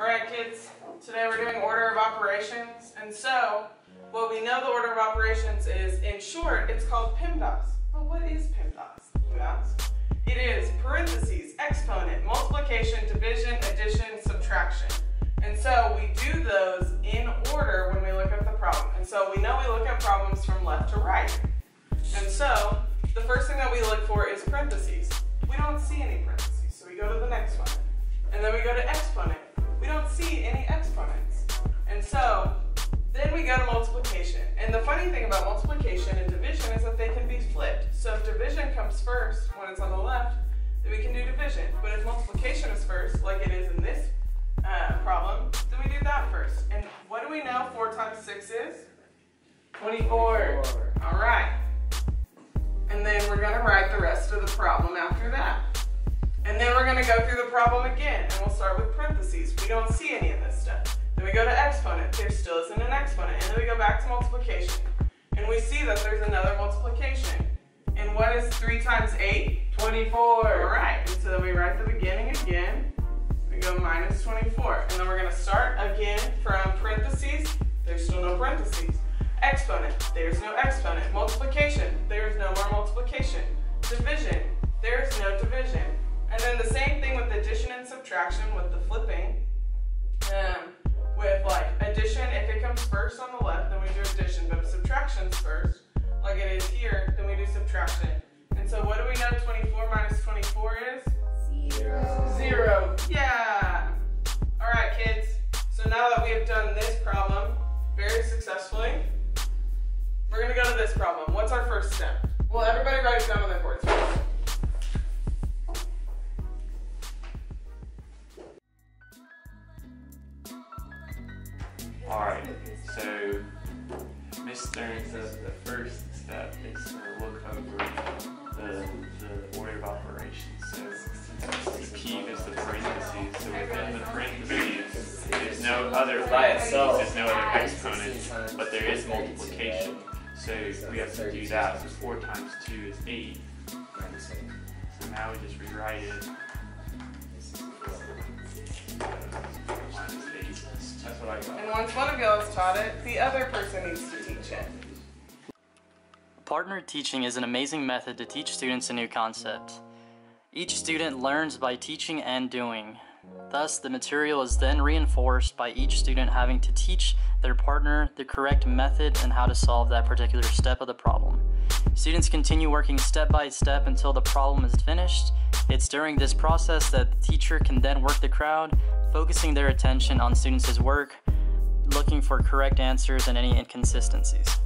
Alright kids, today we're doing order of operations. And so, what we know the order of operations is, in short, it's called PEMDAS. But what is PEMDAS, you ask? It is parentheses, exponent, multiplication, division, addition, subtraction. And so we do those in order when we look at the problem. And so we know we look at problems from left to right. And so the first thing that we look for is parentheses. We don't see any parentheses, so we go to the next one. And then we go to exponent we go to multiplication. And the funny thing about multiplication and division is that they can be flipped. So if division comes first when it's on the left, then we can do division. But if multiplication is first, like it is in this uh, problem, then we do that first. And what do we know 4 times 6 is? 24. All right. And then we're going to write the rest of the problem after that. And then we're going to go through the problem again, and we'll start with parentheses. We don't see any of this stuff. Then we go to exponent. There still isn't an exponent. And then we go back to multiplication. And we see that there's another multiplication. And what is 3 times 8? 24. All right. And so then we write the beginning again. We go minus 24. And then we're going to start again from parentheses. There's still no parentheses. Exponent. There's no exponent. Multiplication. There's no more multiplication. Division. There's no division. And then the same thing with addition and subtraction And so what do we know 24 minus 24 is? Zero. Zero. Yeah. All right, kids. So now that we have done this problem very successfully, we're going to go to this problem. What's our first step? Well, everybody write it down on their boards. Alright, so Miss Stern says the first step is to look over no other By itself. there's no other exponents, but there is multiplication. So we have to do that. So 4 times 2 is 8. So now we just rewrite it. Minus 8. That's what I got. And once one of y'all has taught it, the other person needs to teach it. Partnered teaching is an amazing method to teach students a new concept. Each student learns by teaching and doing. Thus, the material is then reinforced by each student having to teach their partner the correct method and how to solve that particular step of the problem. Students continue working step by step until the problem is finished. It's during this process that the teacher can then work the crowd, focusing their attention on students' work, looking for correct answers and any inconsistencies.